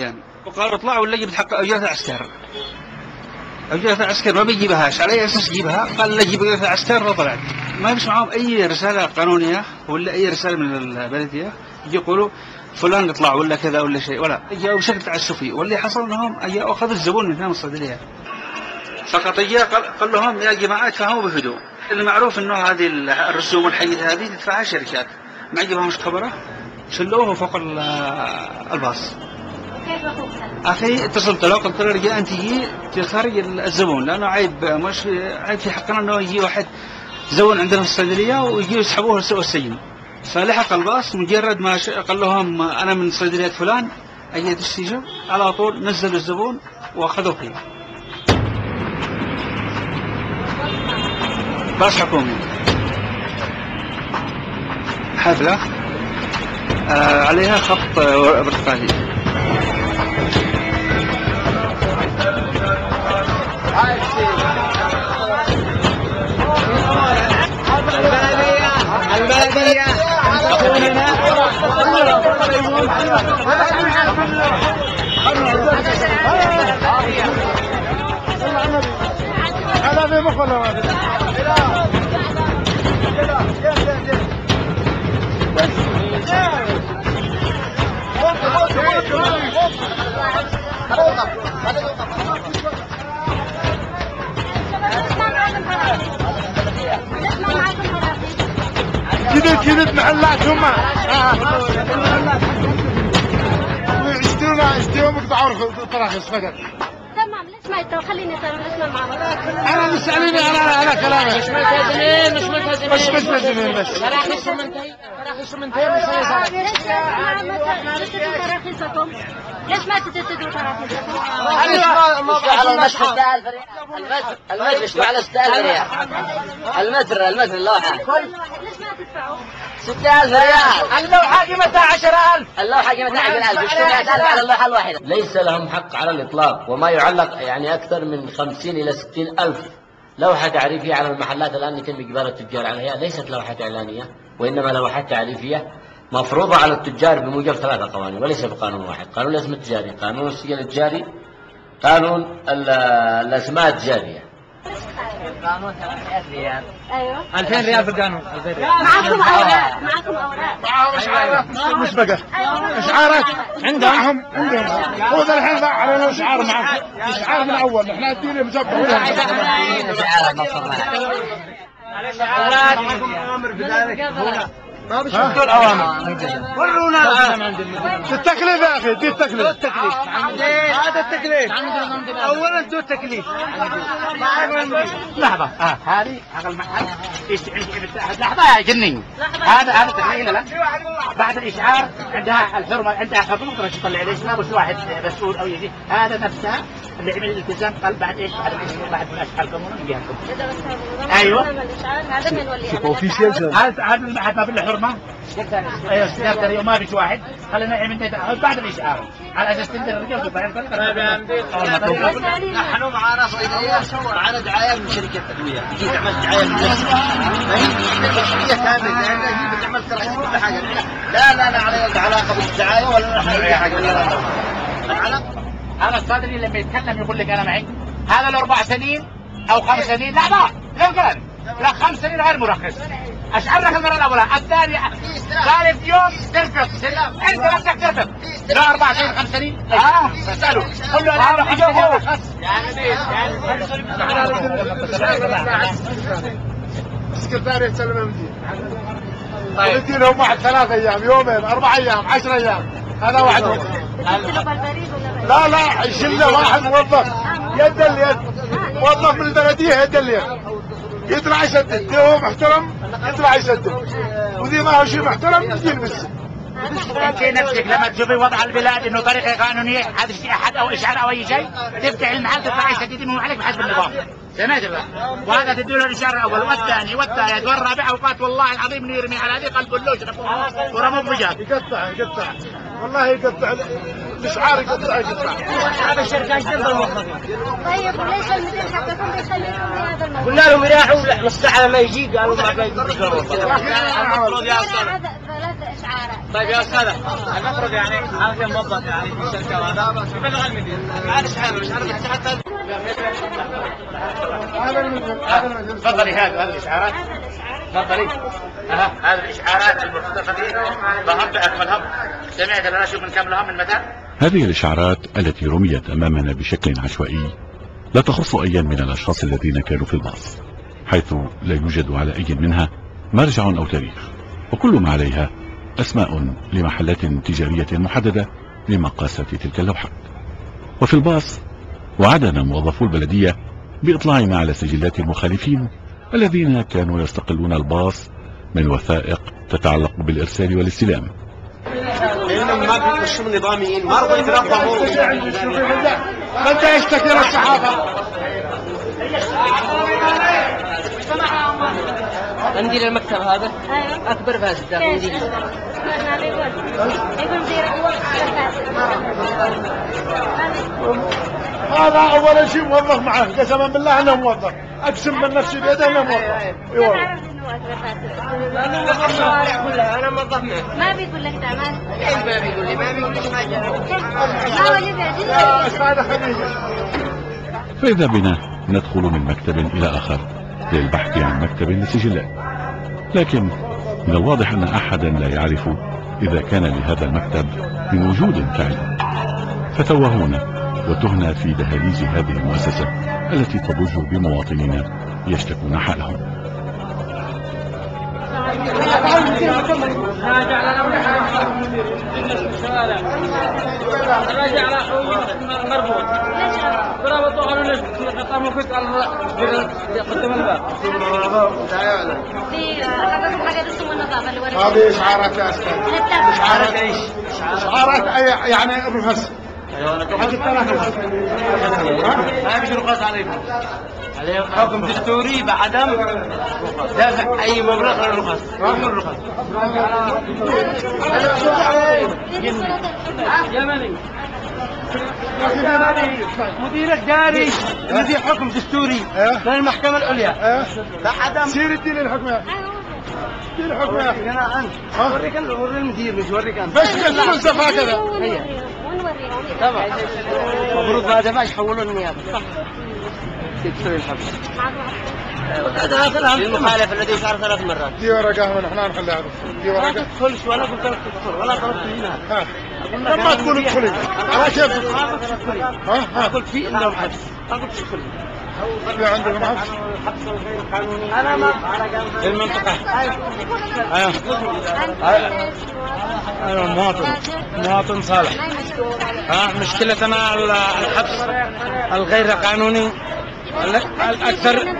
يعني. وقالوا اطلعوا ولا جبت حق أجرة العسكر أجرة العسكر ما بيجيبهاش على أي أساس يجيبها؟ قال لا جيب أجرة العسكر وطلعت ما يمشي معهم أي رسالة قانونية ولا أي رسالة من البلدية. يجي يقولوا فلان اطلع ولا كذا ولا شيء. ولا. جاءوا بشكل تعسفي. واللي حصل إنهم جاءوا أخذوا الزبون من هنا من الصيدلية. فقط قال, قال لهم يا جماعة تفهموا بهدوء. المعروف إنه هذه الرسوم الحقيقيه هذه تدفعها الشركات ما عجبهمش خبرة. شلوه فوق الباص. أخي اتصلت له قلت له رجاء أنت تجي تخرج الزبون لأنه عيب مش عيب في حقنا إنه يجي واحد زبون عندنا في الصيدلية ويجي يسحبوه السجن. فلحق الباص مجرد ما قال لهم أنا من صيدلية فلان اجيت السجن على طول نزلوا الزبون وأخذوا فيه. باص حكومي. حفله آه عليها خط برتقالي. هذا في مخ ولا ما كذب كذب محلات هم يشترونا يشترون يقطعون الطراخيص فقط؟ تمام ليش ما يتو خليني اسمع معك؟ أنا مش ساليني أنا أنا كلامي. مش ملتزمين مش ملتزمين. مش ملتزمين بس. تراخيصهم منتهية تراخيصهم ليش ما تسدوا تراخيصكم؟ ليش ما تراخيصكم؟ على المتر 6000 ريال المتر اشتروا على 6000 ريال المتر المتر اللوحة ليش ما تدفعوا؟ 6000 ريال اللوحة قيمتها 10000 اللوحة قيمتها 10000 اشتروا 100000 على اللوحة الواحدة. ليس لهم حق على الإطلاق وما يعلق يعني أكثر من 50 إلى 60 ألف لوحة تعريفية على المحلات الآن يتم إجبار التجار عليها. ليست لوحة إعلانية وإنما لوحات تعريفية. مفروضة على التجار بموجب ثلاثة قوانين وليس بقانون واحد. قانون الاسم التجاري قانون السجل التجاري قانون ال- الأسماء التجارية. قانون 300 ريال. أيوه. 2000 ريال في القانون. 2000 ريال. معكم أوراق معكم أوراق. معاهم اشعارات مش بقى. اشعارات عندهم. عندهم. هو ذا الحين ضاع علينا اشعار معك اشعار من أول. إحنا الدين مسبح شعارات مفروض ما بشدوا الاوامر ورونا التكليف يا أخي دي التكليف التكليف هذا التكليف اولا دو التكليف لحظة آه هذه هذا المحل لحظة يا جنين هذا هذا تخيل لا بعد الإشعار عندها الحرمة عندها حكم ترى تطلع الإسلام وش واحد مسؤول أو يجي هذا نفسها اللي عمل الالتزام قال بعد إيش بعد الإسلام بعد ما أشعر قانونا نجيها أيوة. هذا من ولي هذا هذا المعهد ما في حرمة أيوه سيادة اليوم ما فيش واحد. خلينا نعمل بعد الإشعار على أساس تنزل الرجال وتطلع نحن معانا صيدليه صور على دعايه من شركة أدوية. تجي تعمل دعايه من هي كامله لأن هي بتعمل ترخيص كل حاجة. لا لا لا على علاقه بالدعايه ولا حاجة. هذا الصادري لما يتكلم يقول لك أنا معي. هذا له أربع سنين أو خمس سنين لا لا لا لا خمس سنين غير مرخص. أشعر لك المره الأولى الثانية ثالث يوم ترفض أنت نفسك ترفض لا أربع سنين خمس سنين آه اساله قل له أنا خمس سنين مرخص السكرتاري يسلم المدير المدير هم واحد ثلاث أيام يومين أربع أيام عشر أيام. هذا ولا لا لا شله واحد موظف. يد اليد. موظف من البلدية يد اليد. يطلع يسدد هو محترم. يطلع يسدد وذي ما هو شيء محترم يلبس أنت نفسك لما تشوفي وضع البلاد إنه طريقة قانونية شيء أحد أو إشعار أو أي شيء تفتح المحل تطلعي تسددي من عليك بحسب النظام. سمعت بقى وهذا تدي له الإشارة الأول. والثاني والثالث والرابع وقات والله العظيم انه يرمي على هذه قلب اللوش ورموه بجاد يقطع يقطع. والله يقطع الأشعار يقطع يقطع. هذا الشركة إيش طيب وليش المدير حقكم بيخليكم في هذا الموضوع؟ قلنا لهم يراحوا نص ساعة لما يجي قالوا ما بيجي هذا ثلاث أشعار. طيب يا أستاذ المفروض يعني أنا موظف يعني في الشركة وهذا يبلغ المدير معلش حاله مش عارف حتى تفضلي هذا هذه الأشعارات. هذا الأشعار. تفضلي هذه الإشعارات سمعت أنا أشوف من كم لهم من متى؟ هذه الإشعارات التي رميت أمامنا بشكل عشوائي لا تخص أيا من الأشخاص الذين كانوا في الباص حيث لا يوجد على أي منها مرجع أو تاريخ وكل ما عليها أسماء لمحلات تجارية محددة لمقاسة تلك اللوحات وفي الباص وعدنا موظفو البلدية بإطلاعنا على سجلات المخالفين الذين كانوا يستقلون الباص من وثائق تتعلق بالإرسال والاستلام. لانهم ما بيمشوا نظاميين ما رضوا يتنظموا ما انت يشتكي للصحافه منديل المكتب هذا. أيوه. أكبر فاسد ده منديل هذا أول شيء موظف معه قسما بالله أنا موظف. أقسم من نفسي بيده أنا موظف. أيوه. اكبر فاسد الشوارع كلها. أنا موظف معه ما بيقول لك تعمل كيف ما بيقول لي. ما بيقول ليش حاجة. فإذا بنا ندخل من مكتب إلى آخر للبحث عن مكتب للسجلات لكن من الواضح أن أحدا لا يعرف إذا كان لهذا المكتب من وجود فعلي فتوهونا وتهنا في دهاليز هذه المؤسسة التي تضج بمواطنين يشتكون حالهم. راجع ورا هذه اشعارات يا أستاذ اشعارات إيش؟ اشعارات أي- يعني الرخص حكم دستوري بعدم دافع اي مبلغ للرخص كل الرخص يمني مدير الداري الذي حكم دستوري إيه. للمحكمة العليا إيه بعدم سير الدين الحكم يا دين الحكم يا أخي أنا انت؟ وريك وري المدير مش وريك انت بس منصف هكذا طبعا المفروض ما يحولوا النيابه صح تسوي الحبس المخالف الذي يشعر ثلاث مرات. دي ورقة من إحنا نخليها دي ما ورقة. تدخلش ولا قلت لك تدخل ولا طلبت هنا. ها. لما تقول ادخلي على كيف ما قلت تدخلي ها ما ها قلت في إنه حبس. ما قلت تدخلي في عندكم حبس أنا ما المنطقة أنا مواطن مواطن صالح ها مشكلتنا الحبس الغير قانوني الاكثر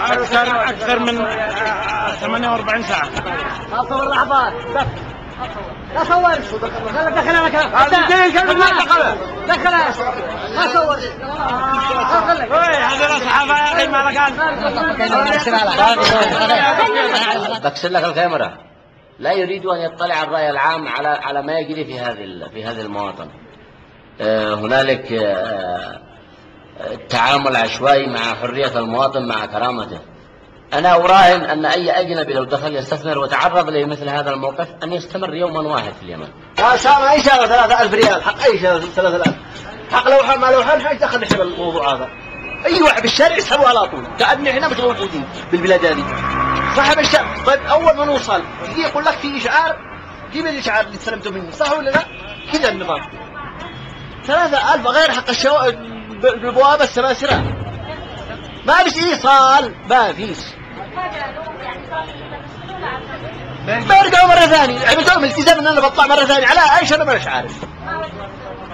أكثر أكثر من آه، 48 ساعه لا صور لحظات لا أنا كلام ما دخل ما صور هذا الصحافه يا أخي ما لك بكسر لك الكاميرا لا يريد أن يطلع الرأي العام على على ما يجري في هذه في هذه المواطن. آه، هنالك آه، التعامل عشوائي مع حرية المواطن مع كرامته. أنا أراهن أن أي أجنبي لو دخل يستثمر وتعرض لمثل هذا الموقف أن يستمر يوما واحد في اليمن. شام اي شغله 3000 ريال حق أي شغله 3000 حق لوحه ما لوحه إيش دخل إحنا بالموضوع هذا؟ أي واحد بالشارع يسحبوا على طول. كأن إحنا مش موجودين بالبلاد هذه. صاحب الشارع طيب أول ما نوصل يقول لك في إشعار جيب الإشعار اللي استلمته مني صح ولا لا؟ كذا النظام. ثلاثة ألف غير حق الشو... بالبوابة السماسرة ما فيش إيصال ما فيش. برجعوا مرة ثانية. عملتهم التزام إن أنا بطلع مرة ثانية. على إيش أنا مانيش عارف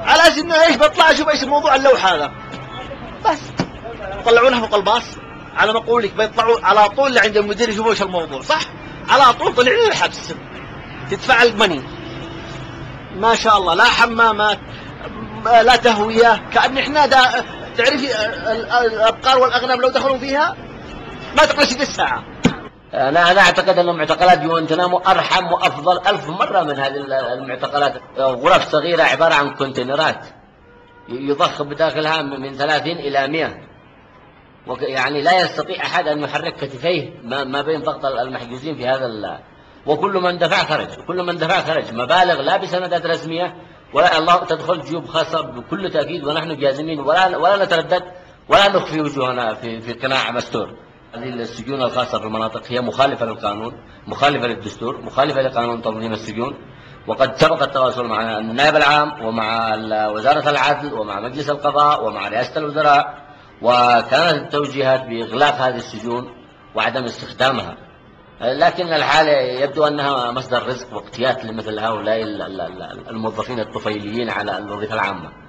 على أساس إنه إيش بطلع أشوف إيش موضوع اللوحة هذا. بس. طلعونها فوق الباص. على ما أقول لك بيطلعوا على طول لعند المدير يشوفوا إيش الموضوع صح؟ على طول طلعوا الحبس. تدفع المني ما شاء الله. لا حمامات لا تهوية. كأن إحنا تعرفي ال- ال- الأبقار والأغنام لو دخلوا فيها؟ ما تقل ست ساعة أنا أنا أعتقد أن معتقلات جوانتنامو أرحم وأفضل ألف مرة من هذه المعتقلات. غرف صغيرة عبارة عن كونتينرات. يضخ بداخلها من 30 إلى 100 وك- يعني لا يستطيع أحد أن يحرك كتفيه ما بين ضغط المحجوزين في هذا وكل من دفع خرج. كل من دفع خرج. مبالغ لا بسندات رسمية. ولا الله تدخل جيوب خاصة بكل تأكيد ونحن جازمين. ولا ولا نتردد ولا نخفي وجوهنا في في قناع مستور هذه السجون الخاصة في المناطق هي مخالفة للقانون مخالفة للدستور مخالفة لقانون تنظيم السجون. وقد سبق التواصل مع النائب العام ومع وزارة العدل ومع مجلس القضاء ومع رئاسة الوزراء وكانت التوجيهات بإغلاق هذه السجون وعدم استخدامها. لكن الحالة يبدو أنها مصدر رزق واقتيات لمثل هؤلاء ال- ال- ال- الموظفين الطفيليين على الوظيفة العامة.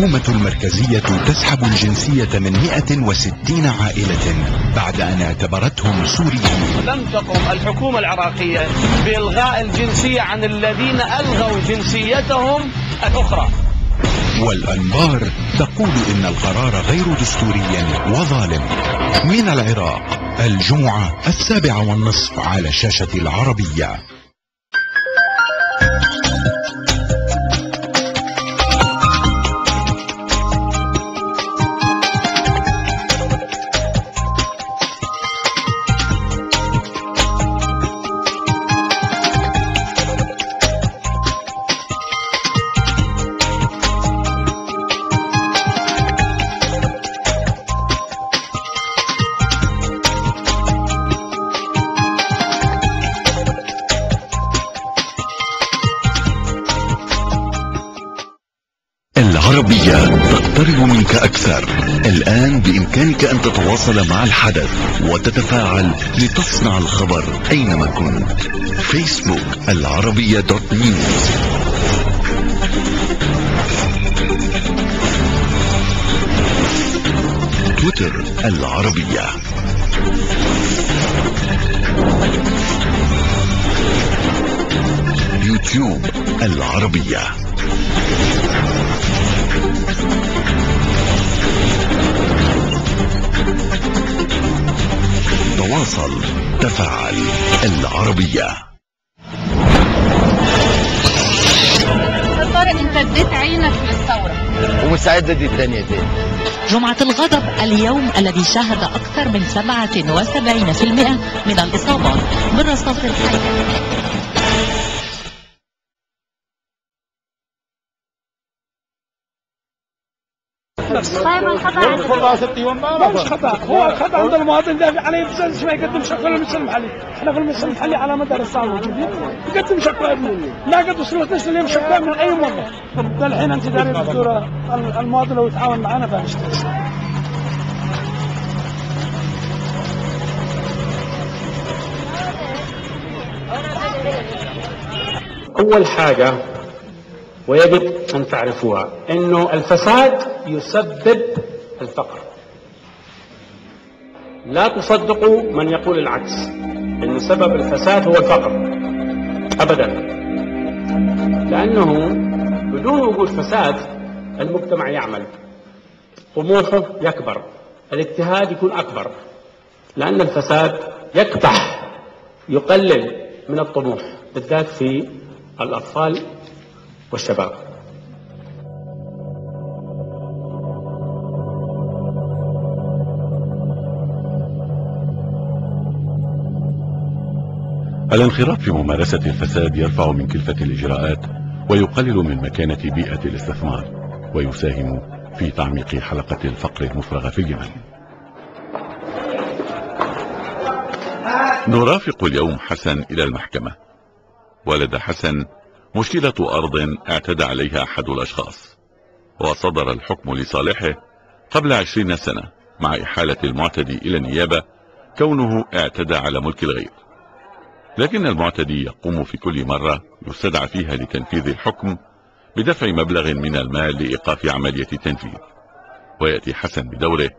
الحكومة المركزية تسحب الجنسية من 160 عائلة بعد أن اعتبرتهم سوريين. لم تقم الحكومة العراقية بإلغاء الجنسية عن الذين ألغوا جنسيتهم الأخرى. والأنبار تقول إن القرار غير دستوري وظالم. من العراق الجمعة السابعة والنصف على شاشة العربية العربية. منك أكثر. الآن بإمكانك أن تتواصل مع الحدث وتتفاعل لتصنع الخبر أينما كنت. فيسبوك العربية دوت نيوز. تويتر العربية. يوتيوب العربية. تواصل تفاعل العربية. طارق انت اديت عينك للثوره ومستعد ادي الثانية تاني جمعة الغضب اليوم الذي شهد أكثر من 77% من الإصابات بالرصاص الحي. طيب الخطا ست أيام ما مش خطأ. هو الخطا عند المواطن دافع عليه بس ما يقدم شكوى للمجلس المحلي إحنا في المجلس المحلي على مدار الساعة الموجودين يقدم شكوى ما قد وصلت نفس اليوم شكوى من أي موظف الحين أنت داري دكتور المواطن لو يتعاون معنا فنشتغل أول حاجة ويجب أن تعرفوها أنه الفساد يسبب الفقر. لا تصدقوا من يقول العكس أن سبب الفساد هو الفقر. أبدا. لأنه بدون وجود فساد المجتمع يعمل طموحه يكبر الاجتهاد يكون أكبر. لأن الفساد يكبح يقلل من الطموح بالذات في الأطفال والشباب. الانخراط في ممارسة الفساد يرفع من كلفة الإجراءات ويقلل من مكانة بيئة الاستثمار ويساهم في تعميق حلقة الفقر المفرغة في اليمن. نرافق اليوم حسن إلى المحكمة. ولد حسن مشكلة أرض اعتدى عليها أحد الأشخاص وصدر الحكم لصالحه قبل عشرين سنة مع إحالة المعتدي إلى النيابة كونه اعتدى على ملك الغير. لكن المعتدي يقوم في كل مرة يستدعى فيها لتنفيذ الحكم بدفع مبلغ من المال لإيقاف عملية التنفيذ. ويأتي حسن بدوره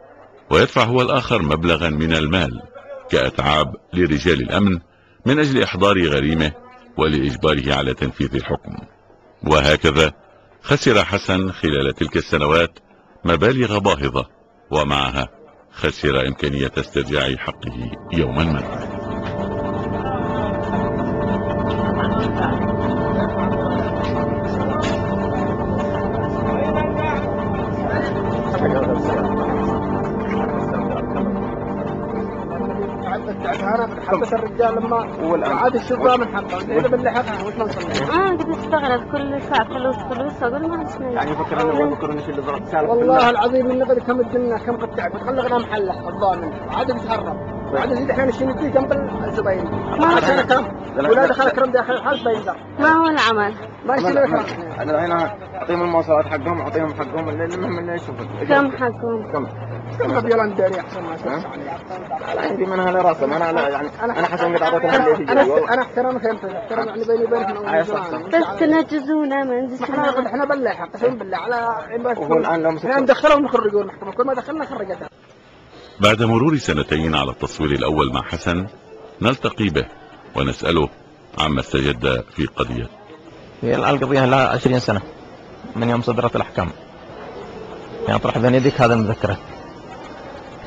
ويدفع هو الآخر مبلغا من المال كأتعاب لرجال الأمن من أجل إحضار غريمه ولإجباره على تنفيذ الحكم. وهكذا خسر حسن خلال تلك السنوات مبالغ باهظة ومعها خسر إمكانية استرجاع حقه يوما ما. الرجال لما عاد الشرطه من حقه. إذا باللي حقها وش نصلي؟ آه قد استغرب كل ساعة فلوس فلوس أقول ما اسمع يعني فكر أنه يفكرون إيش اللي ضرب والله العظيم اني قد كم الدنيا كم قد تعب خلى غنى محله الضامن عاد يتهرب وعاد يزيد أحيانا الشيء يجي جنب الزباين. عشان كم؟ ولا دخل اكرم داخل الحال بينزل ما هو العمل؟ ما يصير أنا هنا أعطيهم المواصلات حقهم أعطيهم حقهم اللي المهم انه يشوفوا كم حقهم؟ كم؟ كم ريال داري أحسن ما عندي منها لراسه ما أنا لا يعني أنا حسن اللي في أنا أنا احترمك انت أحترم يعني بيني وبينك صح. بس تنجزونا ما نجزنا إحنا إحنا بلاحة قسم بالله. على مسك- إحنا ندخلها ونخرجوا المحكمة كل ما دخلنا خرجتها. بعد مرور سنتين على التصوير الأول مع حسن نلتقي به ونسأله عما استجد في قضية. هي الآن القضية لها 20 سنة من يوم صدرت الأحكام. يعني اطرح بين يديك هذا المذكرة.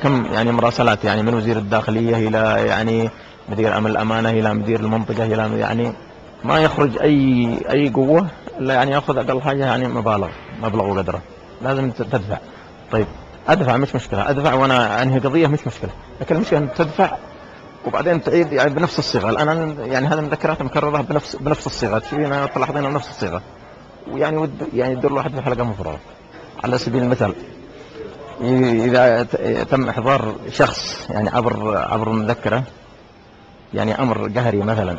كم يعني مراسلات؟ يعني من وزير الداخلية إلى يعني مدير أمن الأمانة إلى مدير المنطقة إلى يعني ما يخرج أي أي قوة إلا يعني يأخذ أقل حاجة يعني مبالغ مبلغ وقدره. لازم تدفع. طيب أدفع مش مشكلة. أدفع وأنا أنهي قضية مش مشكلة. لكن المشكلة أن تدفع وبعدين تعيد يعني بنفس الصيغة. الآن أنا يعني هذه المذكرات مكررة بنفس بنفس الصيغة. تشوفين تلاحظين بنفس الصيغة. ويعني ود يعني يدور الواحد في حلقة مفرغه على سبيل المثال ي- إذا ت- تم إحضار شخص يعني عبر عبر المذكره يعني أمر قهري مثلا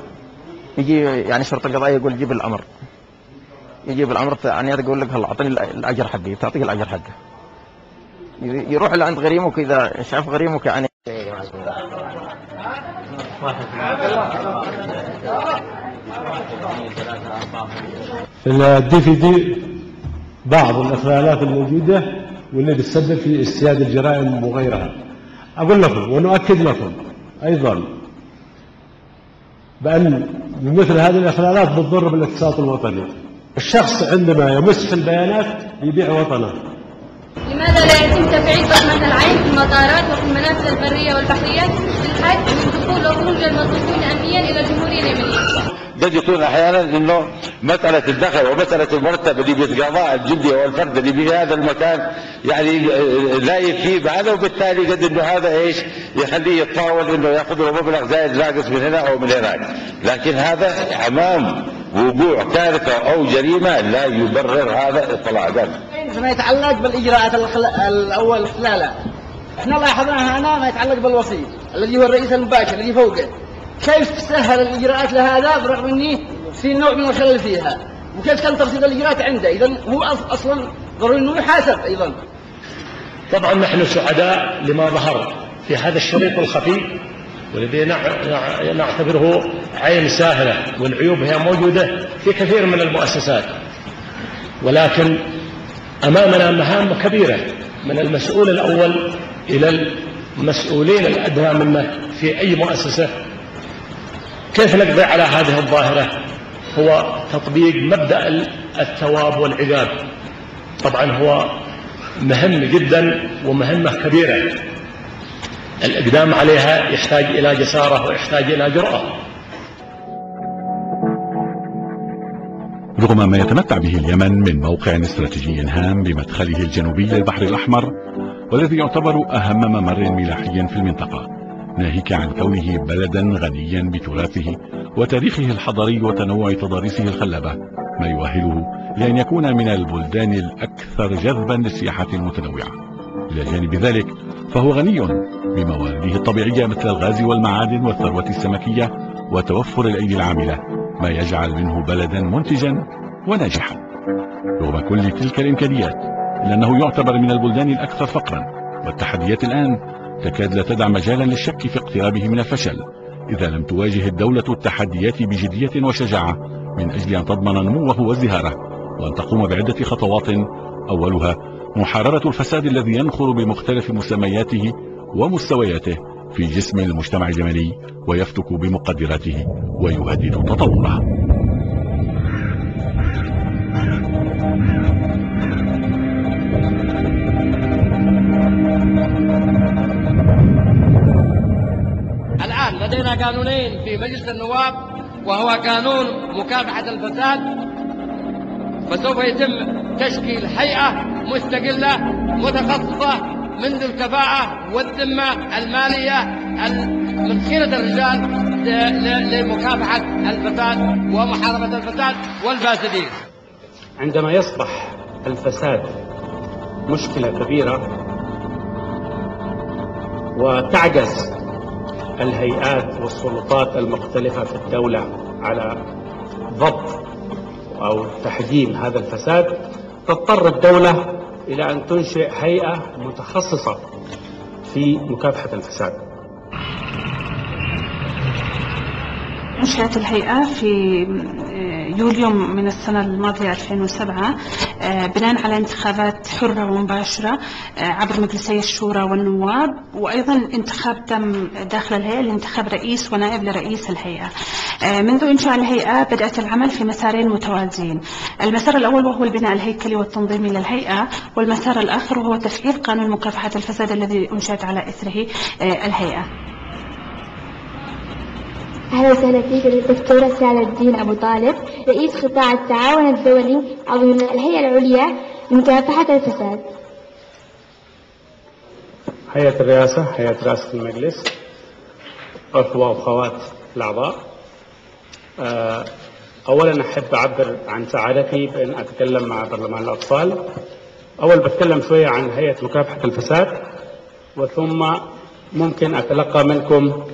يجي يعني شرطه القضائيه يقول جيب الأمر. يجيب الامر يعني تقول لك هلا اعطيني الأ- الأجر حقي؟ تعطيه الأجر حقه. يروح لعند غريمك إذا شاف غريمك يعني. الدي في دي بعض الاخلالات الموجودة واللي بتسبب في ازدياد الجرائم وغيرها. أقول لكم ونؤكد لكم أيضا بأن مثل هذه الإخلالات بتضر بالاقتصاد الوطني. الشخص عندما يمس في البيانات يبيع وطنه. لماذا لا يتم تفعيل بصمة العين في المطارات وفي المنافذ البرية والبحرية للحد من دخول وخروج المطلوبين أمنيا إلى الجمهورية اليمنية؟ قد يكون أحيانا إنه مسألة الدخل ومسألة المرتب اللي بيتقاضاه الجندي أو الفرد اللي في هذا المكان يعني لا يكفي بهذا وبالتالي قد إنه هذا إيش؟ يخليه يتطاول إنه ياخذ له مبلغ زايد ناقص من هنا أو من هناك. لكن هذا امام وقوع كارثة أو جريمة لا يبرر هذا اطلاقا. ما يتعلق بالإجراءات الأول الخلالة إحنا لاحظناها هنا ما يتعلق بالوسيط الذي هو الرئيس المباشر الذي فوقه. كيف سهل الإجراءات لهذا برغم إني في نوع من الخلل فيها؟ وكيف كان ترصيد الإجراءات عنده؟ اذا هو أص- أصلا ضروري إنه يحاسب أيضا. طبعا نحن سعداء لما ظهر في هذا الشريط الخفي والذي نع- نع- نعتبره عين ساهرة والعيوب هي موجودة في كثير من المؤسسات. ولكن أمامنا مهام كبيرة من المسؤول الأول إلى المسؤولين الأدنى منه في أي مؤسسة. كيف نقضي على هذه الظاهرة؟ هو تطبيق مبدأ الثواب والعقاب طبعا هو مهم جدا ومهمة كبيرة. الإقدام عليها يحتاج إلى جسارة ويحتاج إلى جرأة. رغم ما يتمتع به اليمن من موقع استراتيجي هام بمدخله الجنوبي للبحر الأحمر والذي يعتبر أهم ممر ملاحي في المنطقة. ناهيك عن كونه بلدا غنيا بتراثه وتاريخه الحضاري وتنوع تضاريسه الخلابة ما يؤهله لأن يكون من البلدان الأكثر جذبا للسياحة المتنوعة. إلى جانب ذلك فهو غني بموارده الطبيعية مثل الغاز والمعادن والثروة السمكية وتوفر الأيدي العاملة ما يجعل منه بلدا منتجا وناجحا. رغم كل تلك الإمكانيات إلا أنه يعتبر من البلدان الأكثر فقرا والتحديات الآن تكاد لا تدع مجالا للشك في اقترابه من الفشل إذا لم تواجه الدولة التحديات بجدية وشجاعة من أجل أن تضمن نموه وازدهاره وأن تقوم بعدة خطوات أولها محاربة الفساد الذي ينخر بمختلف مسمياته ومستوياته في جسم المجتمع اليمني ويفتك بمقدراته ويهدد تطوره. الآن لدينا قانونين في مجلس النواب وهو قانون مكافحة الفساد فسوف يتم تشكيل هيئة مستقلة متخصصة من ذي الكفاءة والذمة المالية ال- من خيرة الرجال لمكافحة الفساد ومحاربة الفساد والفاسدين. عندما يصبح الفساد مشكلة كبيرة وتعجز الهيئات والسلطات المختلفة في الدولة على ضبط أو تحجيم هذا الفساد. تضطر الدولة إلى أن تنشئ هيئة متخصصة في مكافحة الفساد. أنشئت الهيئة في يوليو من السنة الماضية 2007 آه، بناء على انتخابات حرة ومباشرة آه، عبر مجلسي الشورى والنواب وأيضا انتخاب تم داخل الهيئة لانتخاب رئيس ونائب لرئيس الهيئة. آه، منذ إنشاء الهيئة بدأت العمل في مسارين متوازيين المسار الأول وهو البناء الهيكلي والتنظيمي للهيئة والمسار الآخر وهو تفعيل قانون مكافحة الفساد الذي أنشأت على إثره الهيئة. أهلا وسهلا فيك الدكتورة سعد الدين أبو طالب رئيس قطاع التعاون الدولي عضو الهيئة العليا لمكافحة الفساد. هيئة الرئاسة هيئة رئاسة المجلس أخوة وأخوات الأعضاء. آه، أولا أحب أعبر عن سعادتي بأن أتكلم مع برلمان الأطفال. أول بتكلم شوية عن هيئة مكافحة الفساد وثم ممكن أتلقى منكم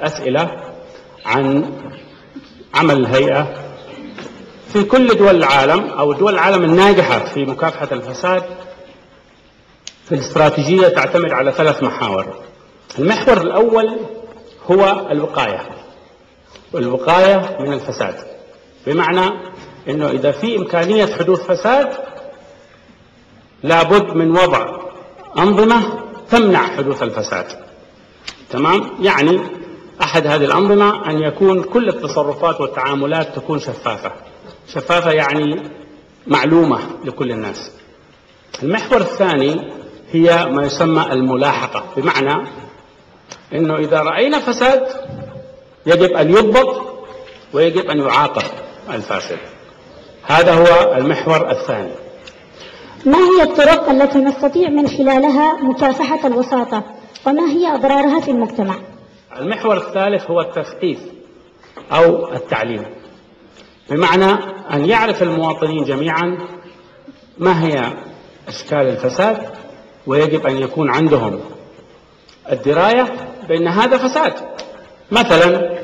أسئلة عن عمل الهيئة في كل دول العالم أو دول العالم الناجحة في مكافحة الفساد في الاستراتيجية تعتمد على ثلاث محاور. المحور الأول هو الوقاية والوقاية من الفساد. بمعنى أنه إذا في إمكانية حدوث فساد لابد من وضع أنظمة تمنع حدوث الفساد. تمام؟ يعني أحد هذه الأنظمة أن يكون كل التصرفات والتعاملات تكون شفافة. شفافة يعني معلومة لكل الناس. المحور الثاني هي ما يسمى الملاحقة. بمعنى أنه إذا رأينا فساد يجب أن يضبط ويجب أن يعاقب الفاسد. هذا هو المحور الثاني. ما هي الطرق التي نستطيع من خلالها مكافحة الوساطة؟ وما هي أضرارها في المجتمع؟ المحور الثالث هو التثقيف أو التعليم. بمعنى أن يعرف المواطنين جميعا ما هي أشكال الفساد ويجب أن يكون عندهم الدراية بأن هذا فساد. مثلا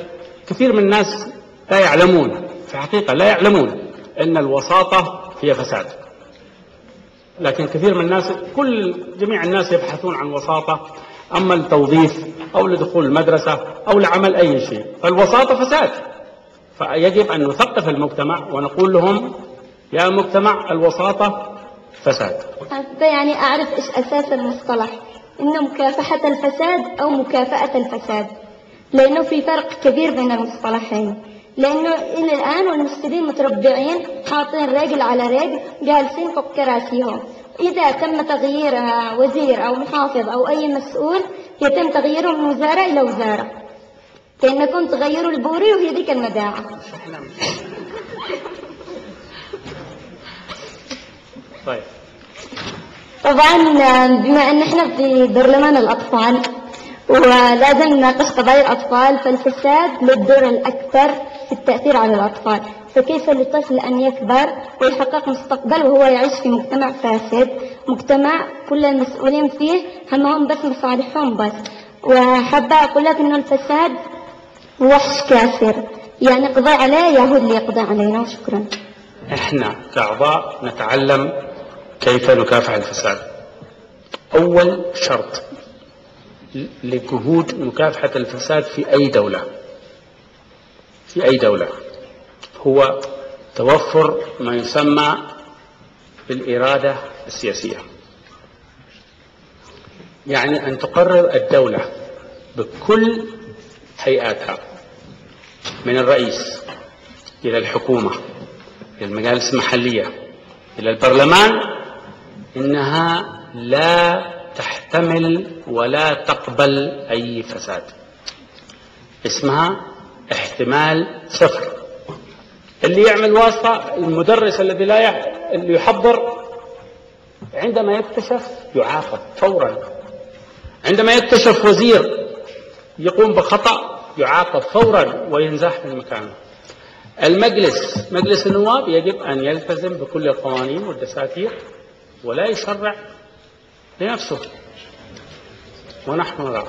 كثير من الناس لا يعلمون في حقيقة لا يعلمون أن الوساطة هي فساد. لكن كثير من الناس كل جميع الناس يبحثون عن وساطة أما التوظيف أو لدخول المدرسة أو لعمل أي شيء فالوساطة فساد. فيجب أن نثقف المجتمع ونقول لهم يا مجتمع الوساطة فساد. حتى يعني أعرف إيش أساس المصطلح؟ إنه مكافحة الفساد أو مكافأة الفساد. لأنه في فرق كبير بين المصطلحين. لأنه إلى الآن والمفسدين متربعين حاطين رجل على رجل جالسين فوق كراسيهم. إذا تم تغيير وزير أو محافظ أو أي مسؤول يتم تغييره من وزارة إلى وزارة. كأنكم تغيروا البوري وهي ذيك المداعة طيب. طبعا بما أن إحنا في برلمان الأطفال ولازم نناقش قضايا الأطفال فالفساد له الدور الاكثر في التأثير على الأطفال. فكيف للطفل أن يكبر ويحقق مستقبل وهو يعيش في مجتمع فاسد؟ مجتمع كل المسؤولين فيه همهم بس مصالحهم بس. وحابة أقول لك انه الفساد وحش كافر. يعني قضى عليه يا هو اللي يقضي علينا وشكرا. إحنا كأعضاء نتعلم كيف نكافح الفساد. أول شرط لجهود مكافحة الفساد في أي دولة. في أي دولة. هو توفر ما يسمى بالإرادة السياسية. يعني أن تقرر الدولة بكل هيئاتها من الرئيس إلى الحكومة إلى المجالس المحلية إلى البرلمان إنها لا تحتمل ولا تقبل أي فساد. اسمها احتمال صفر. اللي يعمل واسطة المدرس الذي لا. اللي يحضر عندما يكتشف يعاقب فورا عندما يكتشف وزير يقوم بخطأ يعاقب فورا وينزاح من مكانه المجلس مجلس النواب يجب أن يلتزم بكل القوانين والدساتير ولا يشرع لنفسه ونحن نرى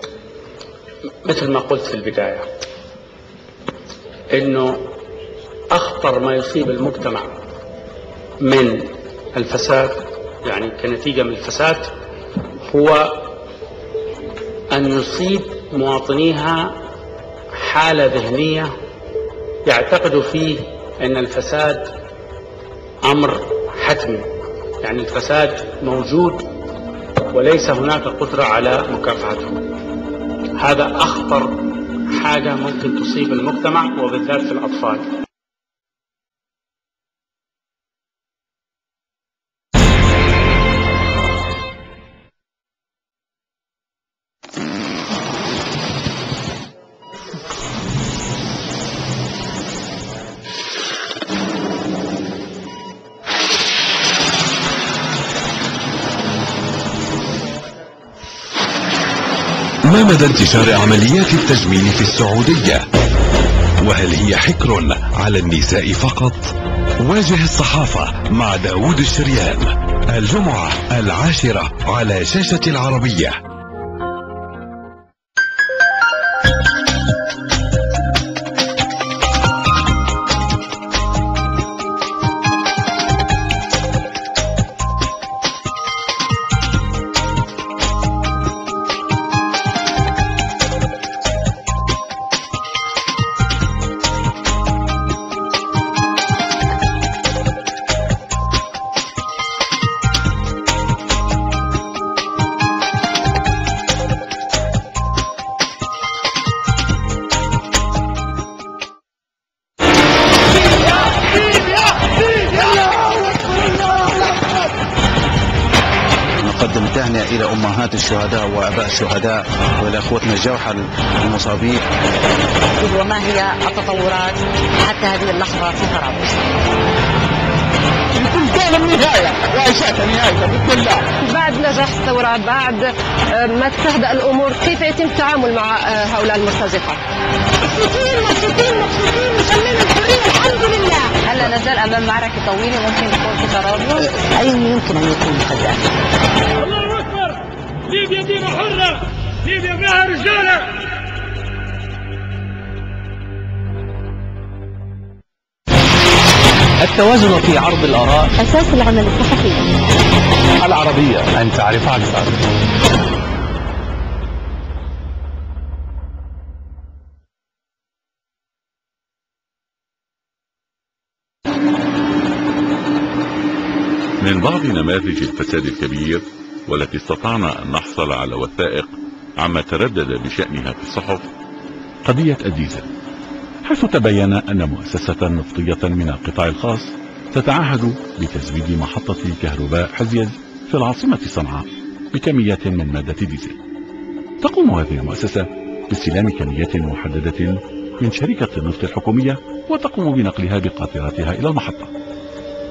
مثل ما قلت في البداية أنه أخطر ما يصيب المجتمع من الفساد يعني كنتيجة من الفساد هو أن يصيب مواطنيها حالة ذهنية يعتقدوا فيه أن الفساد أمر حتمي يعني الفساد موجود وليس هناك قدرة على مكافحته. هذا أخطر حاجة ممكن تصيب المجتمع وبالذات في الأطفال. ما مدى انتشار عمليات التجميل في السعودية؟ وهل هي حكر على النساء فقط؟ واجه الصحافة مع داود الشريان الجمعة العاشرة على شاشة العربية. الشهداء وإلى أخوتنا الجرحى المصابين. وما هي التطورات حتى هذه اللحظة في طرابلس. كان النهاية وأنشأت نهاية بإذن الله. بعد نجاح الثورة بعد آه، ما تهدأ الأمور كيف يتم التعامل مع آه، هؤلاء المرتزقة؟ مبسوطين مبسوطين مبسوطين مسلمين الحرية الحمد لله. هلا نزال أمام معركة طويلة ممكن تكون في طرابلس؟ أي يمكن أن يكون قد الله اكبر ليبيا دينا حره ليبيا فيها رجالة. التوازن في عرض الآراء. أساس العمل الصحفي. العربية أن تعرف أكثر. من بعض نماذج الفساد الكبير والتي استطعنا أن نحصل على وثائق عما تردد بشأنها في الصحف قضية الديزل حيث تبين أن مؤسسة نفطية من القطاع الخاص تتعهد بتزويد محطة كهرباء حزيز في العاصمة صنعاء بكمية من مادة ديزل. تقوم هذه المؤسسة باستلام كميات محددة من شركة النفط الحكومية وتقوم بنقلها بقاطراتها إلى المحطة.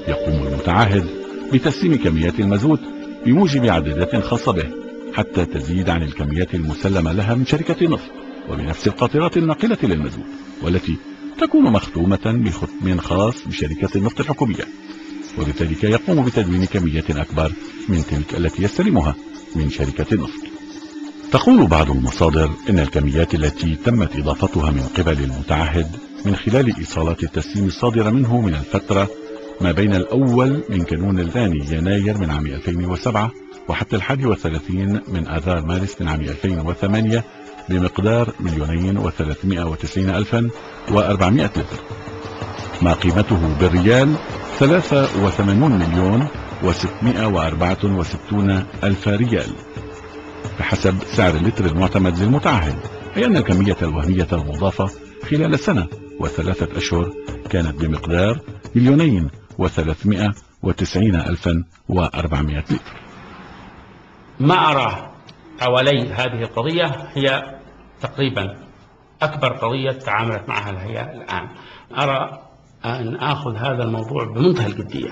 يقوم المتعهد بتسليم كميات المازوت بموجب عدادات خاصة به حتى تزيد عن الكميات المسلمة لها من شركة النفط وبنفس القاطرات الناقلة للمازوت والتي تكون مختومة بختم خاص بشركة النفط الحكومية. وبذلك يقوم بتدوين كميات أكبر من تلك التي يستلمها من شركة النفط تقول بعض المصادر إن الكميات التي تمت إضافتها من قبل المتعهد من خلال إيصالات التسليم الصادرة منه من الفترة ما بين الأول من كانون الثاني يناير من عام 2007 وحتى الحادي والثلاثين من آذار مارس من عام 2008 بمقدار مليونين وثلاثمائة وتسعين ألفا وأربعمائة لتر ما قيمته بالريال؟ ثلاثة وثمانون مليون وستمائة وأربعة وستون ألف ريال. بحسب سعر اللتر المعتمد للمتعهد أي أن الكمية الوهمية المضافة خلال سنة وثلاثة أشهر كانت بمقدار مليونين وثلاثمائة وتسعين ألفا وأربعمائة لتر ما أراه حوالي هذه القضية هي تقريبا أكبر قضية تعاملت معها الهيئة الآن. أرى أن آخذ هذا الموضوع بمنتهى الجدية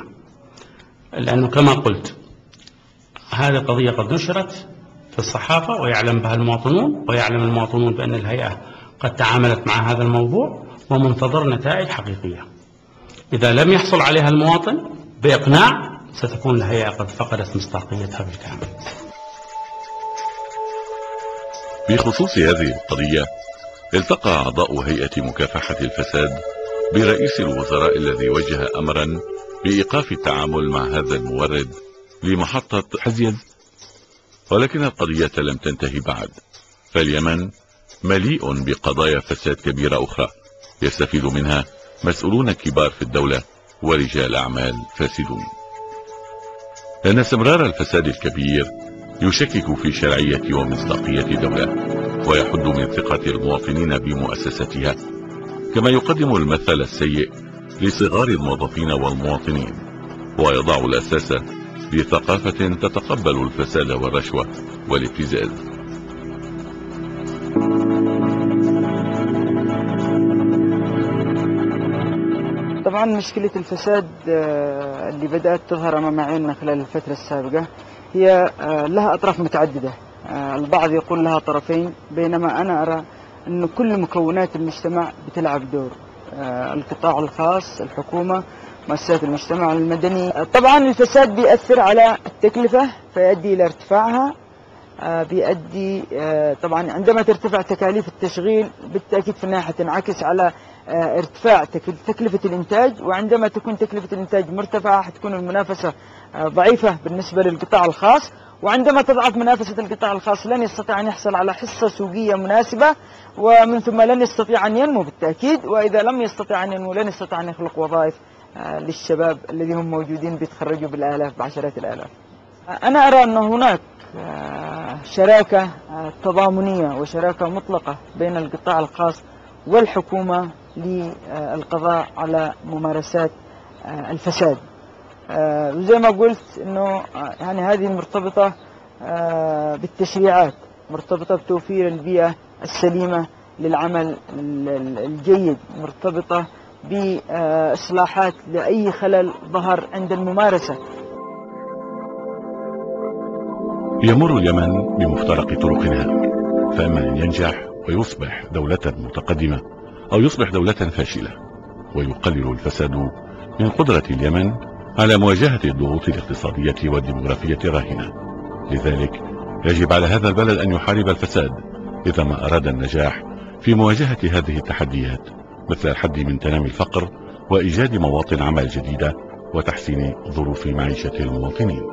لأنه كما قلت هذه القضية قد نشرت في الصحافة ويعلم بها المواطنون ويعلم المواطنون بأن الهيئة قد تعاملت مع هذا الموضوع ومنتظر نتائج حقيقية. إذا لم يحصل عليها المواطن بإقناع ستكون الهيئة قد فقدت مصداقيتها بالكامل. بخصوص هذه القضية التقى أعضاء هيئة مكافحة الفساد برئيس الوزراء الذي وجه أمرا بإيقاف التعامل مع هذا المورد لمحطة حزيز. ولكن القضية لم تنتهي بعد فاليمن مليء بقضايا فساد كبيرة أخرى يستفيد منها مسؤولون كبار في الدولة ورجال أعمال فاسدون. لأن استمرار الفساد الكبير يشكك في شرعية ومصداقية الدولة ويحد من ثقة المواطنين بمؤسستها كما يقدم المثل السيء لصغار الموظفين والمواطنين ويضع الأساس لثقافة تتقبل الفساد والرشوة والابتزاز. طبعا مشكلة الفساد آه، اللي بدأت تظهر أمام عيننا خلال الفترة السابقة هي آه، لها أطراف متعددة. آه، البعض يقول لها طرفين بينما أنا أرى أن كل مكونات المجتمع بتلعب دور. القطاع الخاص الحكومة مؤسسات المجتمع المدني. طبعا الفساد بيأثر على التكلفة فيؤدي إلى ارتفاعها. بيؤدي طبعا عندما ترتفع تكاليف التشغيل بالتأكيد في النهاية حتنعكس على ارتفاع تكلفة الإنتاج وعندما تكون تكلفة الإنتاج مرتفعة حتكون المنافسة آه، ضعيفة بالنسبة للقطاع الخاص. وعندما تضعف منافسة القطاع الخاص لن يستطيع أن يحصل على حصة سوقية مناسبة ومن ثم لن يستطيع أن ينمو بالتأكيد. وإذا لم يستطيع أن ينمو لن يستطيع أن يخلق وظائف آه، للشباب الذين هم موجودين بيتخرجوا بالآلاف بعشرات الآلاف. أنا أرى أن هناك شراكة تضامنية وشراكة مطلقة بين القطاع الخاص والحكومة للقضاء على ممارسات آه، الفساد. آه، وزي ما قلت إنه آه، يعني هذه مرتبطة بالتشريعات مرتبطة بتوفير البيئة السليمة للعمل الجيد مرتبطة بإصلاحات لأي خلل ظهر عند الممارسة. يمر اليمن بمفترق طرقها فأما أن ينجح ويصبح دولة متقدمة. أو يصبح دولة فاشلة ويقلل الفساد من قدرة اليمن على مواجهة الضغوط الاقتصادية والديمغرافية الراهنة. لذلك يجب على هذا البلد أن يحارب الفساد إذا ما أراد النجاح في مواجهة هذه التحديات مثل الحد من تنامي الفقر وإيجاد مواطن عمل جديدة وتحسين ظروف معيشة المواطنين